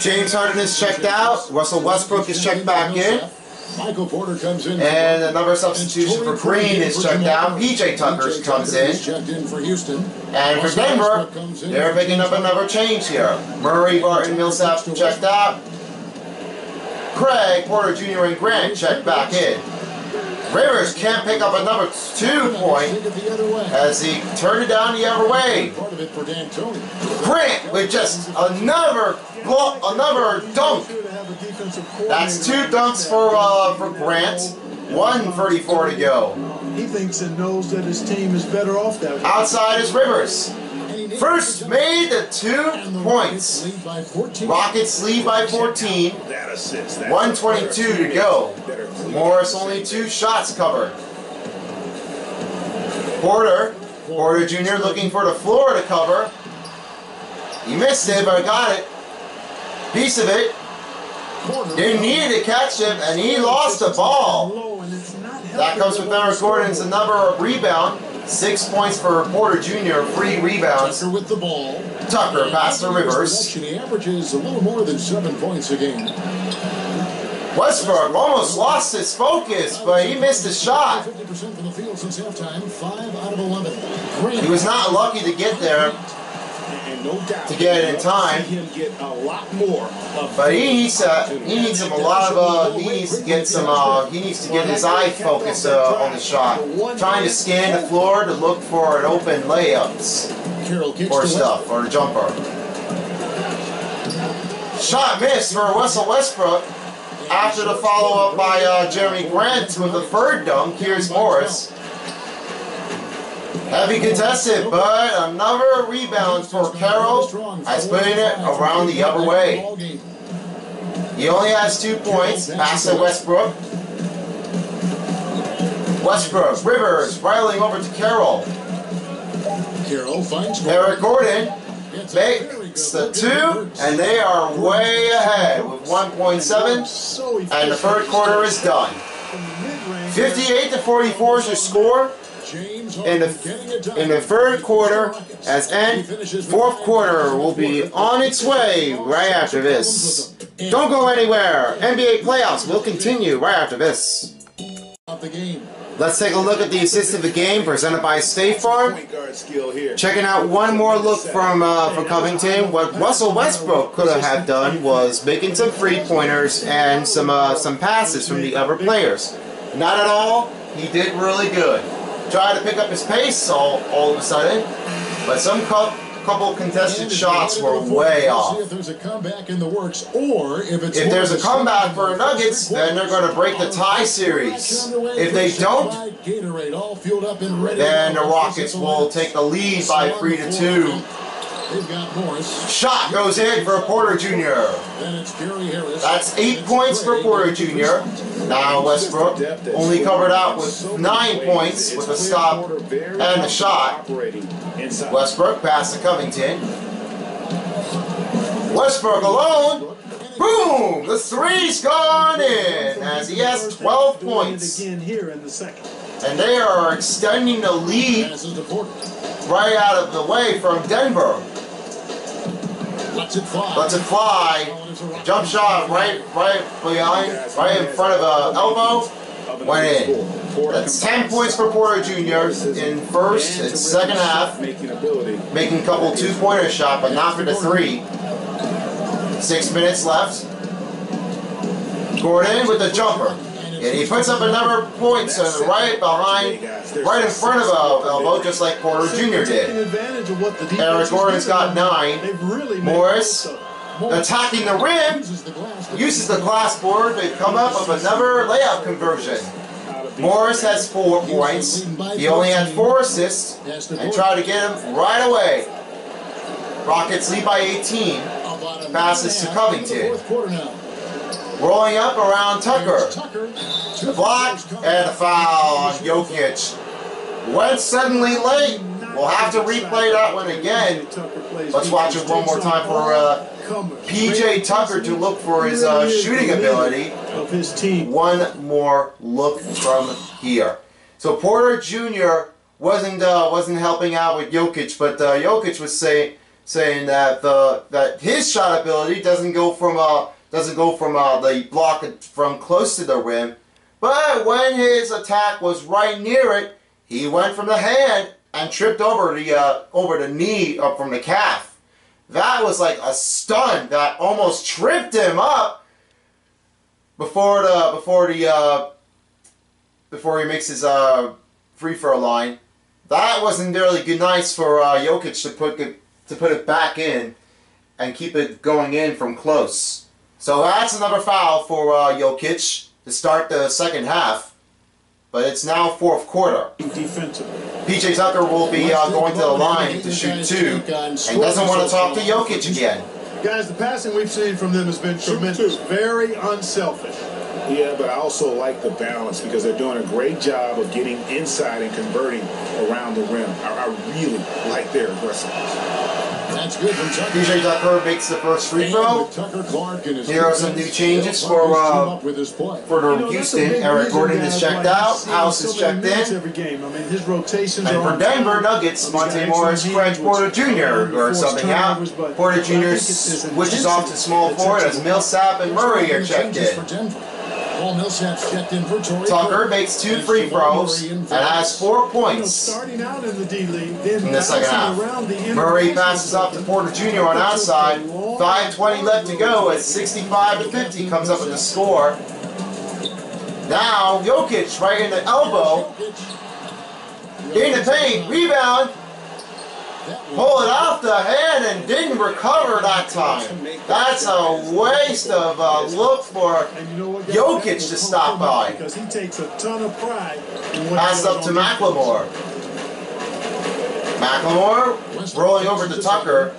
James Harden is checked out. Russell Westbrook is checked back in. Michael Porter comes in. And another substitution for Green is checked out. PJ Tucker comes in. In for Houston. And for Denver, they're picking up another change here. Murray, Barton, Millsap checked out. Craig, Porter Jr., and Grant checked back in. Rivers can't pick up another two point Take it the other way. as he turned it down the other way. Part of it for D'Antoni. Grant with just another another dunk. good to have a defensive coordinator. That's two dunks for uh, for Grant. 134 to go. He thinks and knows that his team is better off that way. Outside is Rivers. First made the two points. Rockets lead by 14. Rockets lead by 14. That assist. that's 122 to go. Morris only two shots covered. Porter, Porter Jr. looking for the floor to cover. He missed it, but got it. Piece of it. They needed to catch him, and he lost the ball. Low, and it's not That comes with the Eric Gordon's another rebound. Six points for Porter Jr. Three rebounds. Tucker with the ball. Tucker past the Rivers. He averages a little more than seven points a game. Westbrook almost lost his focus, but he missed a shot. 50% from the field since halftime. Five out of 11. He was not lucky to get there. And no doubt To get it in time. Him get a lot more. But he needs to, he needs some a lot of uh, he needs to get some uh, he needs to get his eye focus uh, on the shot. Trying to scan the floor to look for an open layups or stuff or a jumper. Shot missed for Russell Westbrook after the follow up by uh, Jerami Grant with the third dunk. Here's Morris. Heavy contested, but another rebound for Carroll as putting it around the other way. He only has two points, pass to Westbrook. Westbrook, Rivers, riling over to Carroll. Carroll finds Eric Gordon Gets a very makes the two, and they are way ahead with 1.7, and the third quarter is done. 58 to 44 is your score in the in the third quarter. As end, fourth quarter will be on its way right after this. Don't go anywhere. NBA playoffs will continue right after this. Let's take a look at the assist of the game presented by State Farm. Checking out one more look from uh, from Covington. What Russell Westbrook could have done was making some free pointers and some uh, some passes from the other players. Not at all. He did really good. Tried to pick up his pace all, all of a sudden, but some cou- couple contested shots were way off. if there's a comeback in the works, or if it's If there's a comeback for Nuggets, then they're going to break the tie series. If they don't, Gatorade all fueled up and ready. then the Rockets will take the lead by three to two. They've got Morris. Shot goes in for Porter Jr. Then it's Gary Harris. That's eight points for Porter Jr. Now Westbrook only covered out with nine points with a stop and a shot. Westbrook pass to Covington. Westbrook alone. Boom! The three's gone in as he has 12 points. again here in the second. And they are extending the lead Passes to Porter. right out of the way from Denver. Lets it fly. It fly. Jump shot right right behind, right in front of a elbow. Went in. That's 10 points for Porter Jr. in first and second half. Making. Making a couple two-pointer shot, but not for the three. Six minutes left. Gordon with the jumper. And he puts up another point so right behind, right in front of uh, elbow, just like Porter Jr. Did. advantage of what the defense Eric Gordon's got nine. They've really made Morris. the most of it. Attacking the rim, Uses the glass. uses the glass board to come up with another layup conversion. Morris has four points. He only had four assists and tried to get him right away. Rockets lead by 18. Passes to and a half into the Covington. Fourth quarter now. Rolling up around Tucker. Tucker. The block and a foul on Jokic. Went suddenly late. We'll have to replay that one again. Let's watch it one more time for uh, PJ Tucker to look for his uh, shooting ability. of his team. One more look from here. So Porter Jr. wasn't uh, wasn't helping out with Jokic, but uh, Jokic was saying saying that the that his shot ability doesn't go from uh doesn't go from uh, the block from close to the rim, but when his attack was right near it, he went from the hand and tripped over the uh, over the knee up from the calf. That was like a stun that almost tripped him up before the before the uh, before he makes his uh, free throw line. That wasn't really good nice for uh, Jokic to put to put it back in and keep it going in from close. So that's another foul for uh, Jokic to start the second half. But it's now fourth quarter. defensively. PJ Tucker will be uh, going to the line to shoot two and doesn't want to talk to Jokic again. Guys, the passing we've seen from them has been tremendous. Very unselfish. Yeah, but I also like the balance because they're doing a great job of getting inside and converting around the rim. I, I really like their aggressiveness. That's good from Tucker. PJ Tucker makes the first free And throw. Tucker Clark and his Here are some new changes for, uh, with his play. For You know, Houston, Eric Gordon guys is checked out. House so is checked in. Every game. I mean, his rotations And for Denver. Nuggets, He's Monte Morris, hands, Fred Porter Jr. already are forced subbing out. turnovers, but- Porter but I think Jr. switches off to small intensity forward as Millsap and Murray are checked in. Paul Millsap's checked in for Torrey Tucker makes two free throws and has four points starting out in the D League, then in the second half. around the Murray passes off to. Porter Jr. on outside. 5.20 left to go at 65 to 50 comes up with the score. Now Jokic right in the elbow. In the paint, rebound, pull it off the head and didn't recover that time. That's a waste of a look for And you know what, guys? Jokic to stop by. Because he takes a ton of pride pass up to. McLemore. McLemore rolling over to Tucker.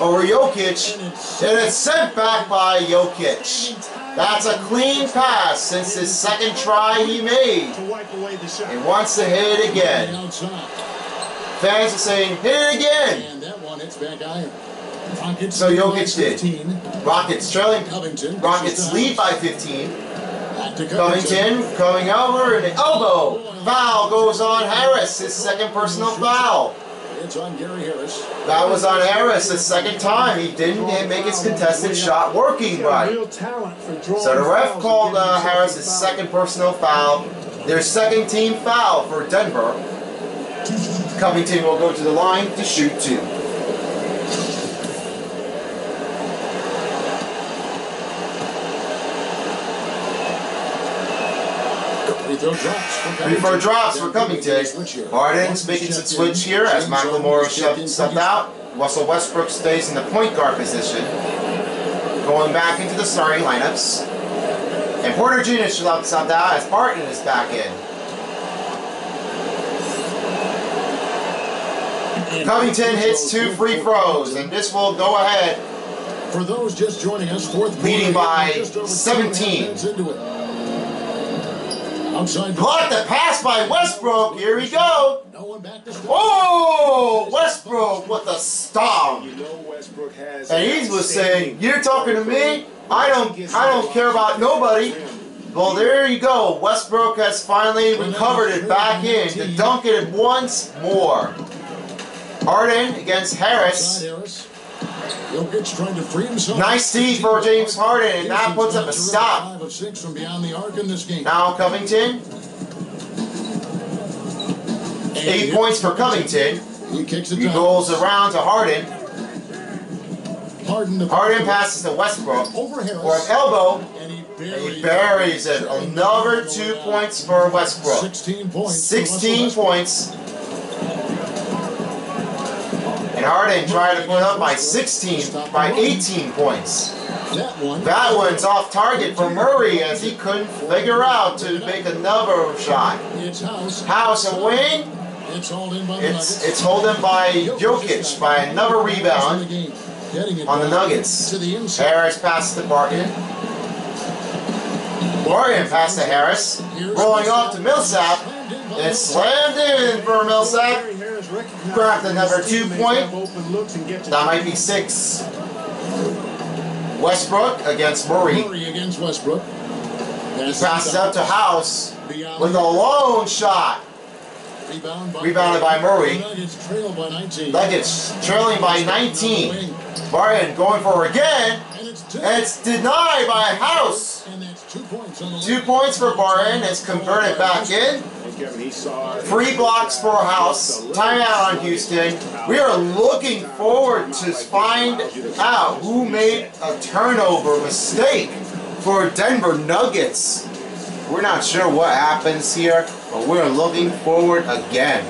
Over Jokic. And it's sent back by Jokic. That's a clean pass since his second try he made. To wipe away the shot. He wants to hit it again. Fans are saying, hit it again. And that one hits back iron. Rockets So Jokic did. 15. Rockets trailing. Covington. Rockets lead by 15. Back to Covington coming over and elbow. Foul goes on Harris, his second personal foul. It's on Gary Harris. That was on Harris the second time. He didn't make his contested shot working right. real talent for drawing So the ref called uh, Harris his second personal foul. Their second team foul for Denver. Covington will go to the line to shoot two. Drops. for Free throw Covington. drops for Covington. switch here. Harden's making some switch here as McLemore stepped out. Russell Westbrook stays in the point guard position. Going back into the starting lineups. And Porter Jr. subbed out as Barton is back in. Covington hits two free throws, and this will go ahead For those just joining us, fourth quarter, Leading by just over two and a half 17. minutes into it. Outside. Blocked the pass by Westbrook. Here we go. No one back to stop. Oh, Westbrook with the stomp. You know Westbrook has. And he was saying, "You're talking to me? I don't, I don't care about nobody." Well, there you go. Westbrook has finally recovered it back in to dunk it once more. Harden against Harris. Outside Harris. Jokic trying to free himself. Nice D for James Harden, and that puts up a stop. Five of six from beyond the arc in this game. Now Covington, eight points for Covington. He kicks it He goes around to Harden. Harden, Harden passes to Westbrook over for an elbow. and he And buries, he buries it. Another two points for Westbrook. 16 points. 16 points. And Harden tried to put up by 16, by 18 points. That one's off target for Murray as he couldn't figure out to make another shot. House. House a win. It's It's holding by Jokic by another rebound on the Nuggets. Harris passes to Barton. Barton passes to Harris. Rolling off to Millsap. And it's slammed in for Millsap. Gary Harris recognize Grabbed when another two point. have Open looks and get to That might be six. Westbrook against Murray. Murray against Westbrook. He passes out to House with a lone shot. Rebounded by Murray. Nuggets trail by 19. Nuggets trailing by 19. Barton going for again. And it's two. And it's denied by House. Two points on the Two line. points for Barton. It's converted back in. Three blocks for a House. Timeout on Houston. We are looking forward to find out who made a turnover mistake for Denver Nuggets. We're not sure what happens here, but we're looking forward again.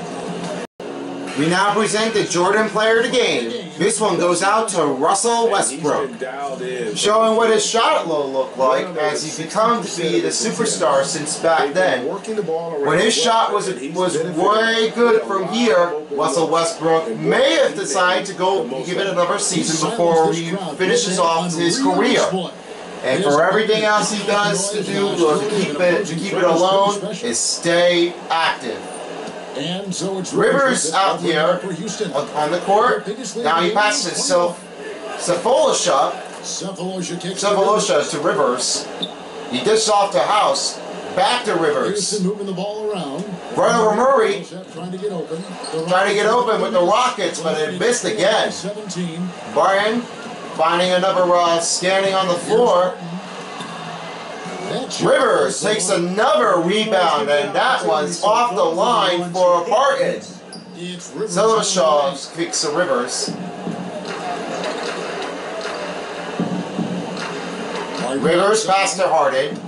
We now present the Jordan player of the game. This one goes out to Russell Westbrook. He's been dialed in. Showing what his shot will look like as he become to be the superstar since back then. Working the ball around When his shot was was way good from here, Russell Westbrook may have decided to go give it another season before he finishes off his career. And for everything else he does to do to keep it to keep it alone is stay active. And so it's Rivers out here for Houston. on on the court. Now he passes Sif- Sefolosha, Sefolosha Sefolosha to Rivers. He dishes off to House, back to Rivers. Moving the ball around. Right over Murray. Trying to get open. Trying to get open with the Rockets, but it missed again. 17. Barton finding another uh, standing on the floor. Rivers takes another rebound, and that one's off the line for Barton. Sefolosha kicks to Rivers. Rivers pass to Harden.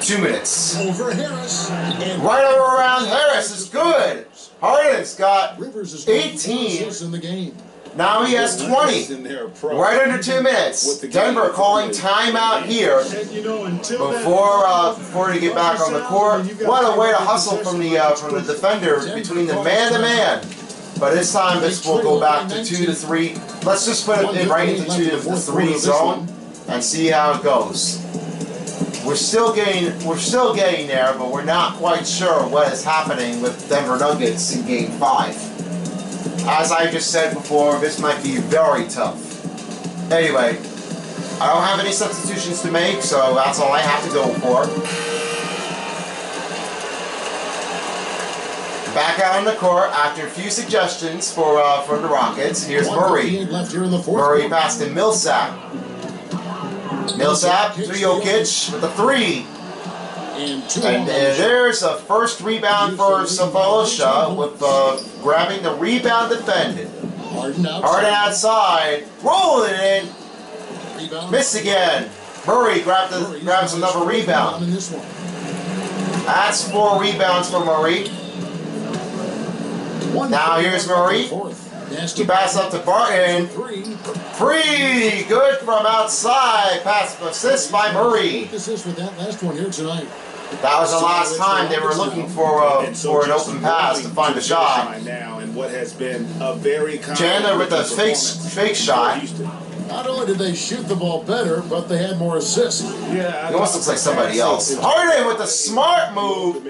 Two minutes. Over Harris. Right over around Harris is good. Harden's got Rivers is 18. assists in the game. Now he has 20. In their approach. Right under two minutes. Denver calling timeout here. And you know, until that- Before uh, before they get back on the court, what a way to hustle from the uh, from the defender between the man to man. But this time this will go back to two to three. Let's just put it right into two to the three zone and see how it goes. We're still getting we're still getting there, but we're not quite sure what is happening with Denver Nuggets in Game Five. As I just said before, this might be very tough. Anyway, I don't have any substitutions to make, so that's all I have to go for. Back out on the court after a few suggestions for uh, for the Rockets. Here's Murray. 158 left here in the fourth. Murray passed to Millsap. Millsap to Jokic with a three. And two And on the there's a first rebound for Sefolosha with uh, grabbing the rebound defended. Harden outside. Harden outside, rolling it in, Rebound. missed again. Murray grabbed the, Murray grabs another rebound. in this one. That's four rebounds for Murray. One Now here's left in the Murray. He to passed up to Barton. Three. Free, good from outside. Pass assist by Murray. Is with that last one here tonight. That was the last time they were looking for uh, a, for an open pass to find the a shot. Now, and what has been a very Chandler with a confident fake fake shot. Not only did they shoot the ball better, but they had more assists. Yeah, He almost looks like somebody else. Harden with a smart move.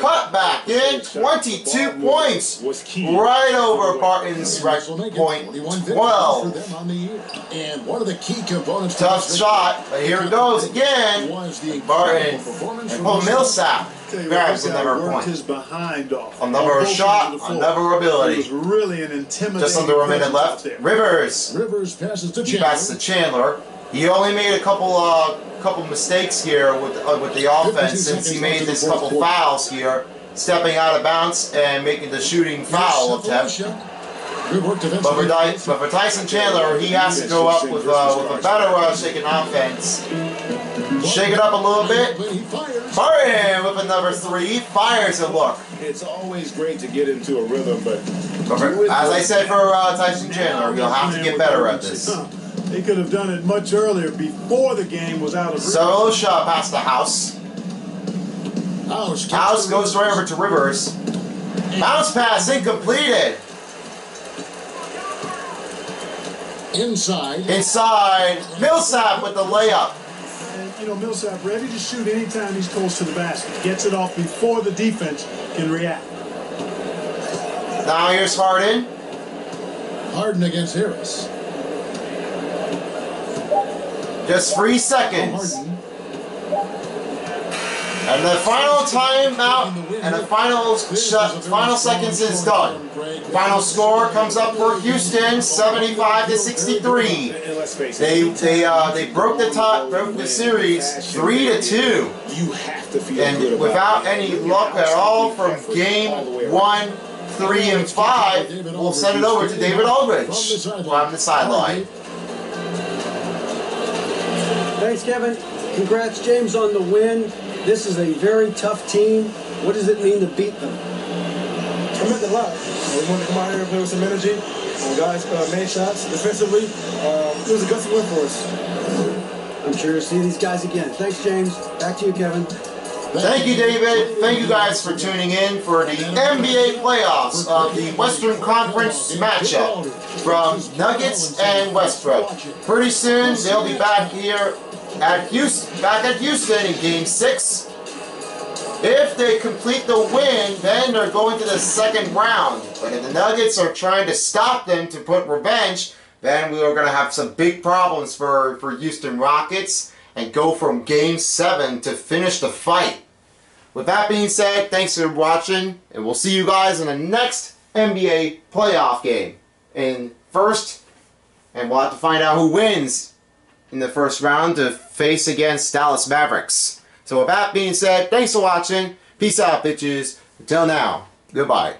Cut back in, 22 points. Was key. Right over Barton's right This will make it point 41 victories 12. them on the year. And one of the key components Tough shot, but here it goes again. Barton incredible performance and from Paul Millsap Tell you what, grabs another point. his behind off. Another shot, ends of the floor. another ability. He was really an intimidating Just under a minute left. Rivers. Rivers passes to He Chandler. passes to Chandler. He only made a couple uh couple mistakes here with uh, with the offense since he made this couple fouls here, stepping out of bounds and making the shooting foul attempt. But for, but for Tyson Chandler, he has to go up with uh, with a better uh, shaking offense. Shake it up a little bit. But he fires. Barton with another three, fires a look. It's always great to get into a rhythm, but as I said for uh, Tyson Chandler, he'll have to get better at this. They could have done it much earlier before the game was out of reach. So shot past the house. House, House goes right over to Rivers. Bounce pass incompleted. Inside. Inside, Millsap with the layup. And, you know, Millsap ready to shoot anytime he's close to the basket. Gets it off before the defense can react. Now here's Harden. Harden against Harris. Just three seconds. And the final timeout and the final shot, final seconds is done. Final score comes up for Houston, 75 to 63. And let's face it, They they uh they broke the top broke the series three to two. And without it. any luck at all from game one, three, and five, we'll send it over to David Aldridge on the sideline. Thanks, Kevin. Congrats, James, on the win. This is a very tough team. What does it mean to beat them? It meant a lot. We wanted to come out here and play with some energy. And guys uh, made shots defensively. Um, it was a gutsy win for us. I'm sure to see these guys again. Thanks, James. Back to you, Kevin. Thank you, David. Thank you guys for tuning in for the NBA playoffs of the Western Conference matchup from Nuggets and Westbrook. Pretty soon they'll be back here at Houston, back at Houston in Game Six. If they complete the win, then they're going to the second round. But if the Nuggets are trying to stop them to put revenge, then we are going to have some big problems for, for Houston Rockets and go from game seven to finish the fight. With that being said, thanks for watching, and we'll see you guys in the next NBA playoff game. In first, and we'll have to find out who wins in the first round to face against Dallas Mavericks. So with that being said, thanks for watching. Peace out, bitches. Until now, goodbye.